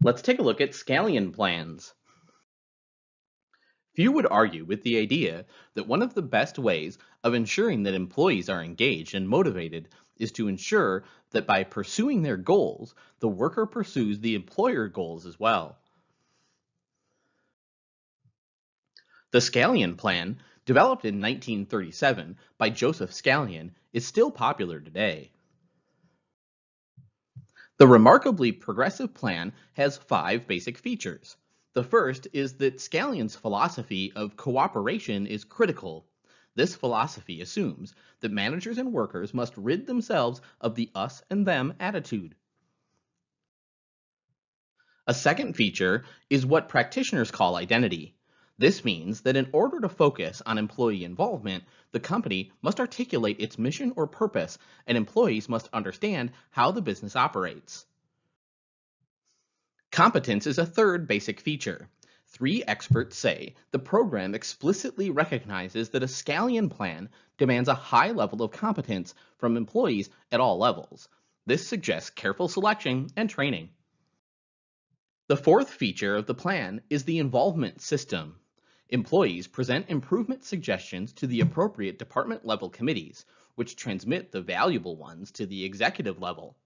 Let's take a look at Scanlon plans. Few would argue with the idea that one of the best ways of ensuring that employees are engaged and motivated is to ensure that by pursuing their goals, the worker pursues the employer goals as well. The Scanlon Plan, developed in 1937 by Joseph Scanlon, is still popular today. The remarkably progressive plan has five basic features. The first is that Scanlon's philosophy of cooperation is critical. This philosophy assumes that managers and workers must rid themselves of the us and them attitude. A second feature is what practitioners call identity. This means that in order to focus on employee involvement, the company must articulate its mission or purpose, and employees must understand how the business operates. Competence is a third basic feature. Three experts say the program explicitly recognizes that a Scanlon plan demands a high level of competence from employees at all levels. This suggests careful selection and training. The fourth feature of the plan is the involvement system. Employees present improvement suggestions to the appropriate department level committees, which transmit the valuable ones to the executive level.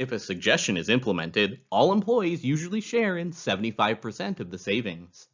If a suggestion is implemented, all employees usually share in 75% of the savings.